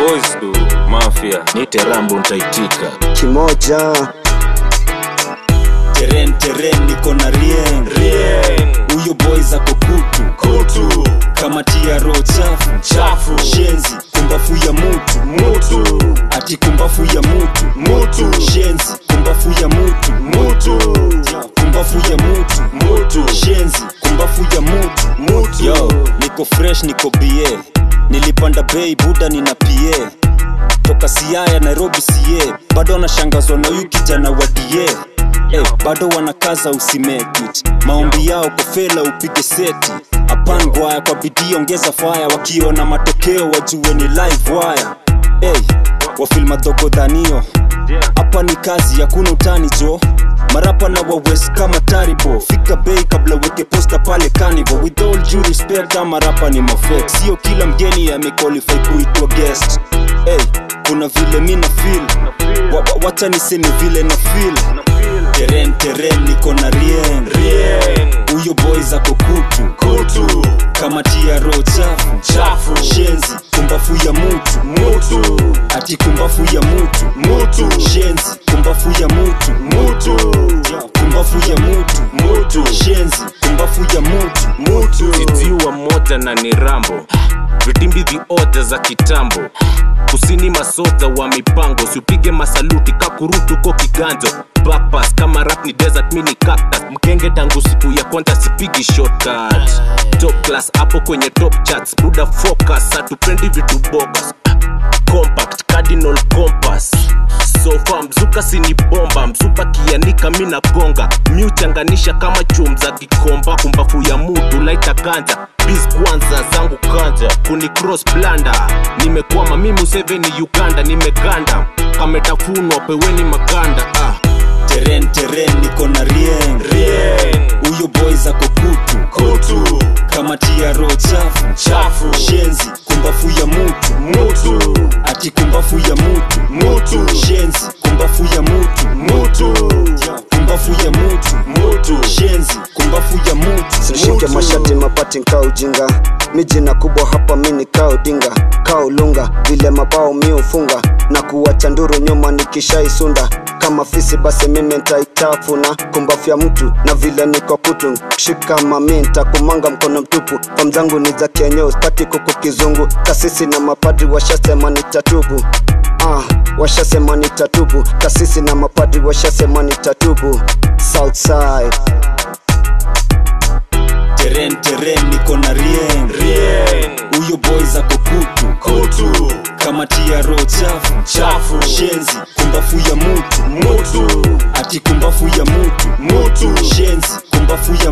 boys do mafia. Nite rambo ntaitika. Kimoja. Teren teren niko na rien. Rien. huyo boys ako kutu. Kutu. Kama tiaro chafu. Chafu. Shenzi kumbafu ya mutu. Mutu. Ati kumbafu ya mutu. Mutu. Shenzi kumbafu ya mutu. Mutu. Kumbafu ya mutu. Mutu. Shenzi kumbafu ya mutu. Mutu. Yo niko fresh niko bie nilipanda bei buda nina pie toka siaya nairobi sie bado anashangazwa na huyu kijana wa die Hey, bado wanakaza usimekit maombi yao kofela upige seti. Apangwaya kwa bidii ongeza faya wakiona matokeo wajue ni live wire. Hey, wafilma dogo dhanio. Hapa ni kazi hakuna utani jo marapa na wawes kama taribo. Fika bei kabla weke posta pale kanivo with all due respect ama rapa ni mafek sio kila mgeni amequalify kuitwa guest. Hey, kuna vile mi na wa, wacha niseme vile na feel. Teren teren niko na rien. Huyo boy ako kutu. Kutu. Kama tiaro chafu. Chafu. Shenzi kumbafu ya mutu. Mutu. Ati kumbafu ya mutu. Mutu. Shenzi titiwa moja na ni rambo vitimbi vioja za kitambo. Kusini masoja wa mipango siupige masaluti kakurutu ko kiganjo. Backpass kama rap ni desert mini cactus. Mkenge tangu siku ya kwanza sipigi shortcut. Top class hapo kwenye top charts. Buda focus hatupendi vitu bogus. Compact cardinal compass sofa mzuka sini bomba mzuka kianika mina gonga miuchanganisha kama chumza kikomba. Kumbafu ya mutu laita kanja. Bis kwanza zangu kanja. Kuni cross blanda. Nimekwama mi museveni uganda. Nimekanda kametafunwa peweni makanda ah. teren teren niko na rien. Rien. huyo boys ako kutu. Kutu. Kama tia sishike mashati mapati nkaa ujinga mijina kubwa hapa mini kaa udinga kaa ulunga vile mabao mi ufunga na kuwacha nduru nyuma nikishaisunda. Kama fisi basi mimi ntaitafuna. Kumbafya mtu na vile niko kutu. Shika mami ntakumanga mkono mtupu. Kwa mzangu ni za kenyo staki kuku kizungu. Kasisi na mapadri washasema nitatubu. Ah, washasema nitatubu. Kasisi na mapadri washasema nitatubu. Southside teren teren niko na rien. Rien. huyo boy za kutu kutu. Kama tiaro chafu chafu. Shenzi kumbafu ya mutu mutu. Ati kumbafu ya mutu mutu. Shenzi kumbafu ya